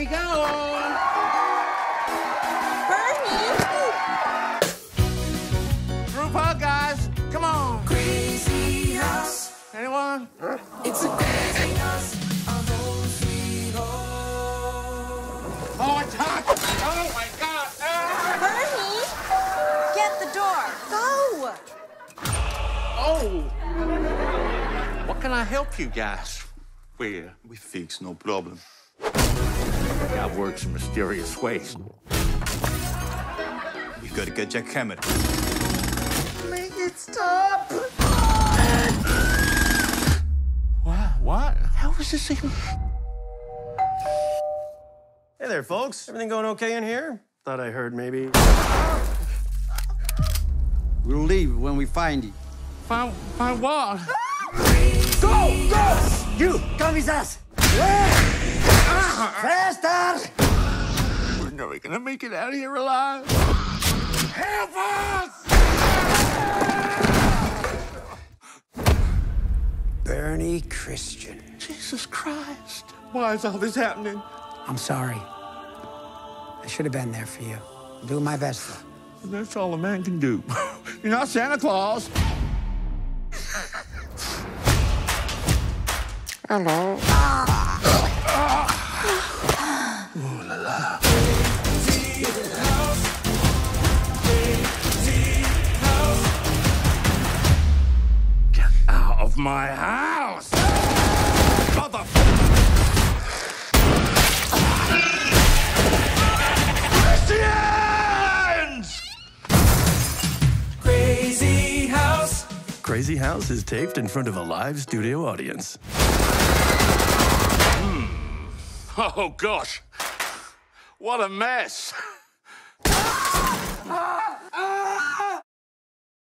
we go. Group hug, guys. Come on. Crazy house. Anyone? It's a crazy house. A sweet home. Oh, it's hot. Oh, my God. Ah. Bernie, get the door. Go. Oh. What can I help you guys with? We fix, no problem. God works in mysterious ways. We've got to get Jack Hammett. Make it stop. What? What? How is this even? Hey there, folks. Everything going okay in here? Thought I heard maybe. We'll leave when we find you. Find, find what? Ah! Go! Go! You, come with us! Faster! We're never gonna make it out of here alive. Help us! Bernie Christian. Jesus Christ. Why is all this happening? I'm sorry. I should have been there for you. I'm doing my best, though. That's all a man can do. You're not Santa Claus. Hello. Get my house! Christians! Crazy house. Krazy House is taped in front of a live studio audience. Hmm. Oh, gosh. What a mess.